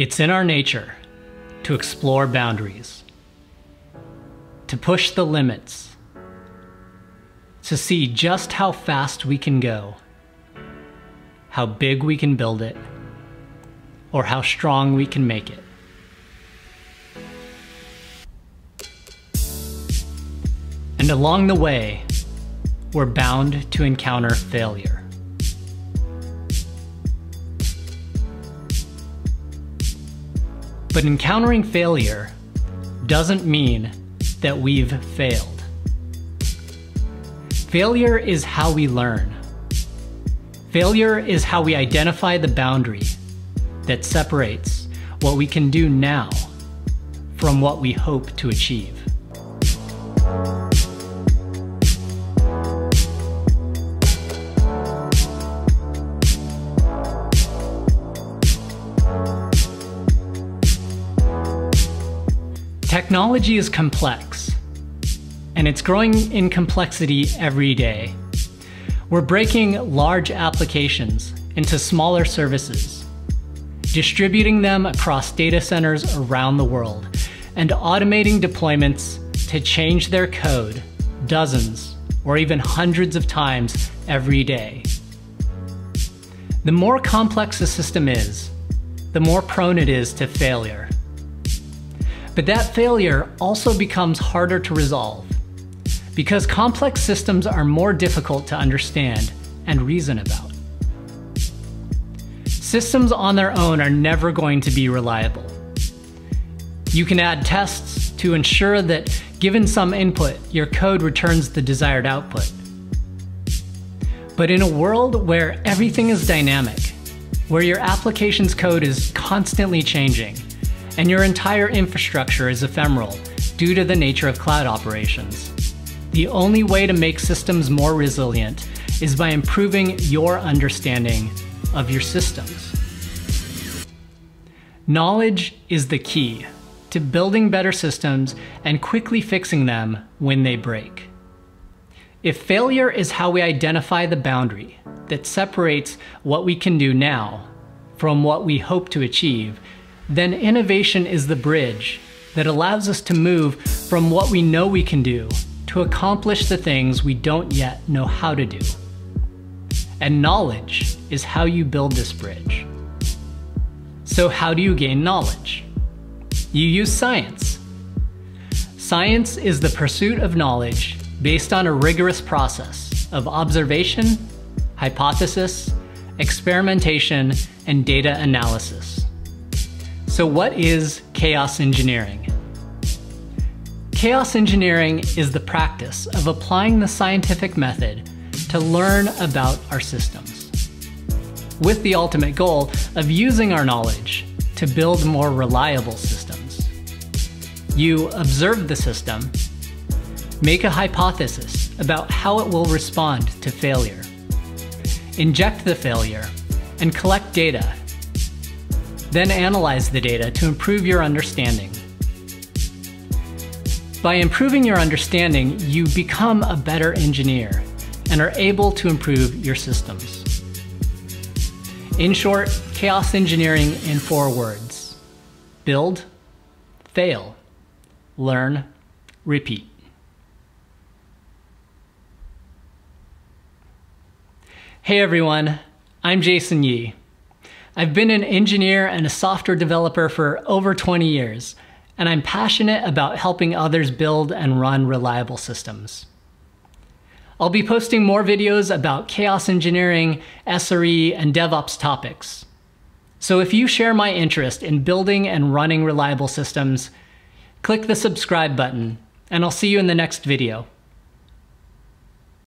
It's in our nature to explore boundaries, to push the limits, to see just how fast we can go, how big we can build it, or how strong we can make it. And along the way, we're bound to encounter failure. But encountering failure doesn't mean that we've failed. Failure is how we learn. Failure is how we identify the boundary that separates what we can do now from what we hope to achieve. Technology is complex, and it's growing in complexity every day. We're breaking large applications into smaller services, distributing them across data centers around the world, and automating deployments to change their code dozens or even hundreds of times every day. The more complex a system is, the more prone it is to failure. But that failure also becomes harder to resolve because complex systems are more difficult to understand and reason about. Systems on their own are never going to be reliable. You can add tests to ensure that given some input, your code returns the desired output. But in a world where everything is dynamic, where your application's code is constantly changing, and your entire infrastructure is ephemeral due to the nature of cloud operations. The only way to make systems more resilient is by improving your understanding of your systems. Knowledge is the key to building better systems and quickly fixing them when they break. If failure is how we identify the boundary that separates what we can do now from what we hope to achieve, then innovation is the bridge that allows us to move from what we know we can do to accomplish the things we don't yet know how to do. And knowledge is how you build this bridge. So, how do you gain knowledge? You use science. Science is the pursuit of knowledge based on a rigorous process of observation, hypothesis, experimentation, and data analysis. So what is chaos engineering? Chaos engineering is the practice of applying the scientific method to learn about our systems, with the ultimate goal of using our knowledge to build more reliable systems. You observe the system, make a hypothesis about how it will respond to failure, inject the failure, and collect data then analyze the data to improve your understanding. By improving your understanding, you become a better engineer and are able to improve your systems. In short, chaos engineering in four words. Build, fail, learn, repeat. Hey everyone, I'm Jason Yee. I've been an engineer and a software developer for over 20 years, and I'm passionate about helping others build and run reliable systems. I'll be posting more videos about chaos engineering, SRE, and DevOps topics. So if you share my interest in building and running reliable systems, click the subscribe button, and I'll see you in the next video.